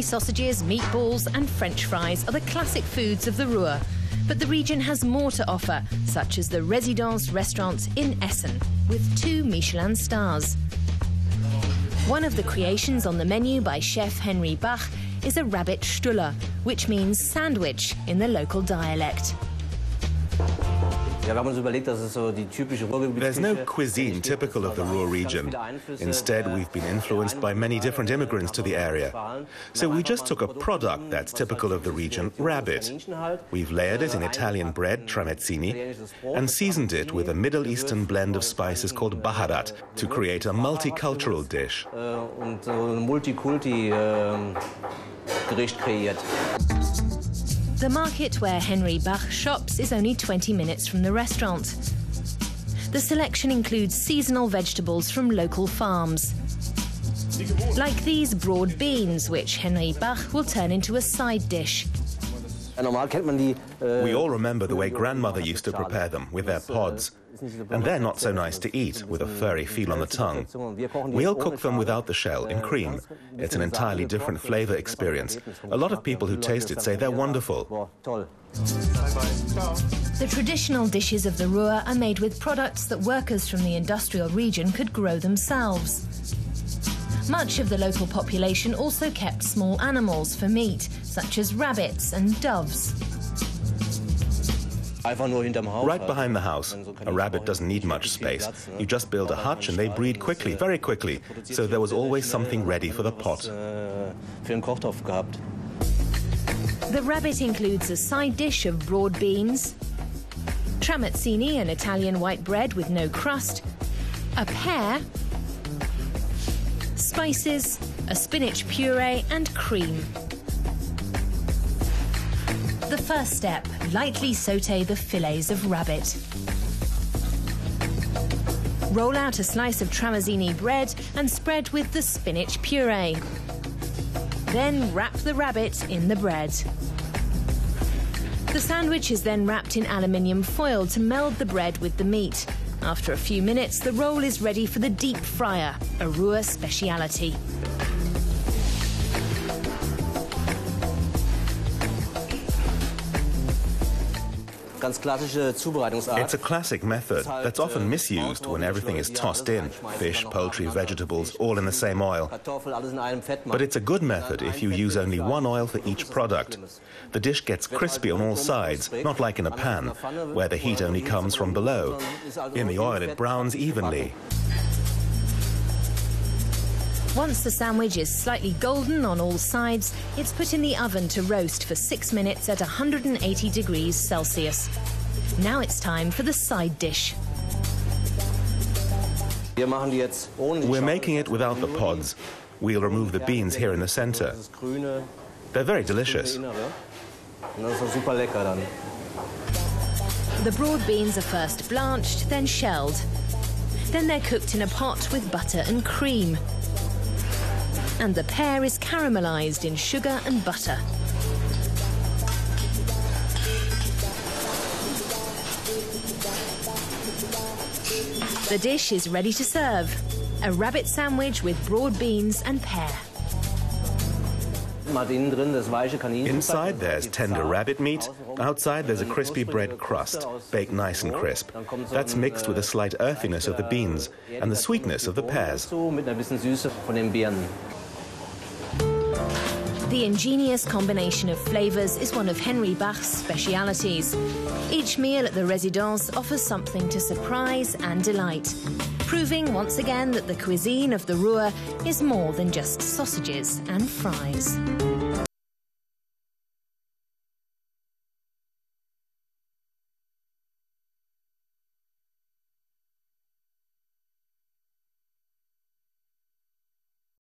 sausages, meatballs, and French fries are the classic foods of the Ruhr. But the region has more to offer, such as the Résidence restaurants in Essen, with two Michelin stars. One of the creations on the menu by chef Henri Bach is a rabbit stuller, which means sandwich in the local dialect. There's no cuisine typical of the Ruhr region. Instead, we've been influenced by many different immigrants to the area. So we just took a product that's typical of the region, rabbit. We've layered it in Italian bread, tramezzini, and seasoned it with a Middle Eastern blend of spices called baharat to create a multicultural dish. The market where Henri Bach shops is only 20 minutes from the restaurant. The selection includes seasonal vegetables from local farms. Like these broad beans, which Henri Bach will turn into a side dish. We all remember the way grandmother used to prepare them with their pods. And they're not so nice to eat, with a furry feel on the tongue. We'll cook them without the shell, in cream. It's an entirely different flavor experience. A lot of people who taste it say they're wonderful. The traditional dishes of the Ruhr are made with products that workers from the industrial region could grow themselves. Much of the local population also kept small animals for meat, such as rabbits and doves. Right behind the house. A rabbit doesn't need much space. You just build a hutch and they breed quickly, very quickly. So there was always something ready for the pot. The rabbit includes a side dish of broad beans, tramezzini, an Italian white bread with no crust, a pear, spices, a spinach puree, and cream. The first step, lightly saute the fillets of rabbit. Roll out a slice of tramezzini bread and spread with the spinach puree. Then wrap the rabbit in the bread. The sandwich is then wrapped in aluminium foil to meld the bread with the meat. After a few minutes, the roll is ready for the deep fryer, a Ruhr speciality. It's a classic method that's often misused when everything is tossed in fish, poultry, vegetables, all in the same oil. But it's a good method if you use only one oil for each product. The dish gets crispy on all sides, not like in a pan, where the heat only comes from below. In the oil, it browns evenly. Once the sandwich is slightly golden on all sides, it's put in the oven to roast for six minutes at 180 degrees Celsius. Now it's time for the side dish. We're making it without the pods. We'll remove the beans here in the center. They're very delicious. The broad beans are first blanched, then shelled. Then they're cooked in a pot with butter and cream and the pear is caramelized in sugar and butter. The dish is ready to serve. A rabbit sandwich with broad beans and pear. Inside there's tender rabbit meat, outside there's a crispy bread crust, baked nice and crisp. That's mixed with a slight earthiness of the beans and the sweetness of the pears. The ingenious combination of flavours is one of Henri Bach's specialities. Each meal at the Résidence offers something to surprise and delight, proving once again that the cuisine of the Ruhr is more than just sausages and fries.